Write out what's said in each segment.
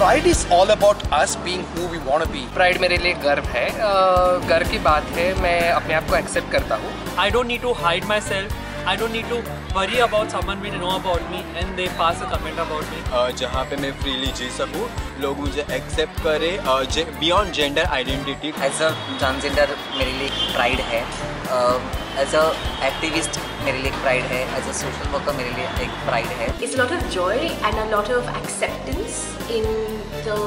Pride is all about us being who we want to be pride मेरे लिए गर्व है। गर्व की बात है मैं अपने आप को एक्सेप्ट करता हूँ। I don't need to hide myself I don't need to worry about someone we know about me and they pass a comment about me जहाँ पे मैं फ्रीली जी सकूँ लोग मुझे एक्सेप्ट करें। Beyond gender identity as a transgender मेरे लिए pride है। एज अ एक्टिविस्ट मेरे लिए प्राइड है एज अ सोशल वर्कर मेरे लिए एक प्राइड है It's a lot of joy and a lot of acceptance in the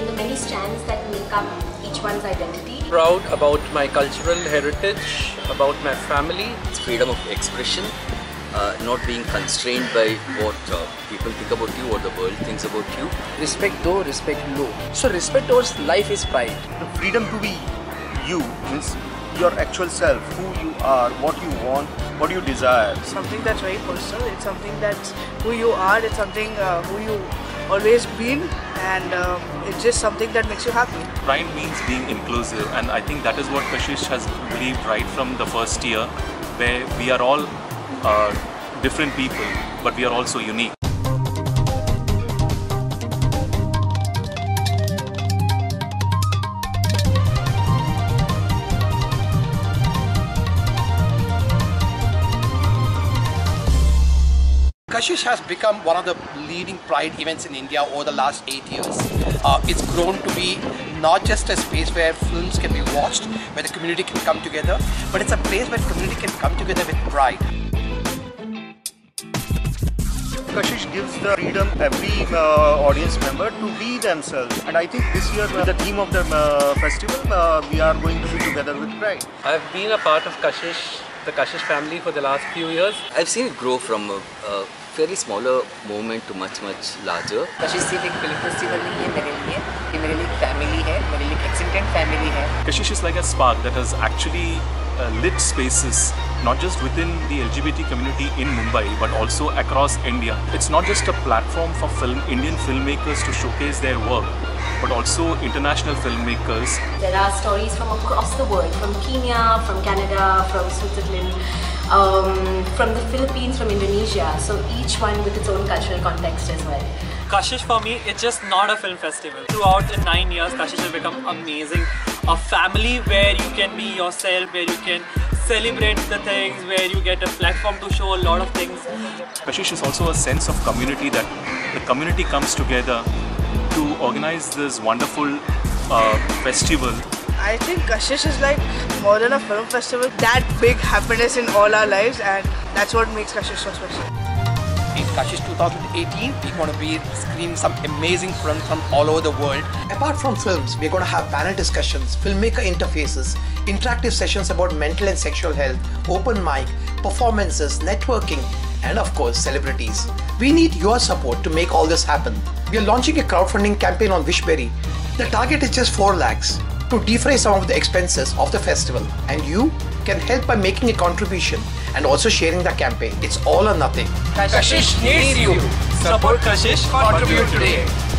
in the many strands that make up each one's identity. proud about my cultural heritage about my family It's freedom of expression, uh, not being constrained by what uh, people think about you, what the world thinks about you. respect दो respect low so respect towards life is pride the freedom to be you means your actual self, who you are, what you want, what you desire. something that's very personal. It's something that's who you are. It's something uh, who you always been, and um, it's just something that makes you happy. Pride means being inclusive, and I think that is what Kashish has believed right from the first year, where we are all uh, different people, but we are also unique. Kashish has become one of the leading Pride events in India over the last eight years. Uh, it's grown to be not just a space where films can be watched, where the community can come together, but it's a place where community can come together with pride. Kashish gives the freedom every uh, audience member to be themselves. And I think this year, uh, the theme of the uh, festival, uh, we are going to be together with pride. I've been a part of Kashish the Kashish family for the last few years I've seen it grow from a, a fairly smaller movement to much much larger. कशिश सिर्फ एक film festival नहीं है मेरे लिए ये मेरे लिए family है मेरे लिए एक्सटेंडेड फैमिली है Kashish is like a spark that has actually uh, lit spaces not just within the LGBT community in Mumbai but also across India. It's not just a platform for film Indian filmmakers to showcase their work but also international filmmakers. There are stories from across the world, from Kenya, from Canada, from Switzerland, um, from the Philippines, from Indonesia. So each one with its own cultural context as well. Kashish for me, it's just not a film festival. Throughout the nine years, Kashish has become amazing. A family where you can be yourself, where you can celebrate the things, where you get a platform to show a lot of things. Kashish is also a sense of community that the community comes together to organize this wonderful uh, festival I think Kashish is like more than a film festival. That big happiness in all our lives, and that's what makes Kashish so special. In Kashish 2018, we're going to be screening some amazing films from all over the world. Apart from films, we're going to have panel discussions, filmmaker interfaces, interactive sessions about mental and sexual health, open mic, performances, networking, and of course, celebrities. We need your support to make all this happen. We are launching a crowdfunding campaign on Wishberry. The target is just 4 lakhs to defray some of the expenses of the festival, and you can help by making a contribution and also sharing the campaign. It's all or nothing. Kashish needs you Support Kashish, contribute today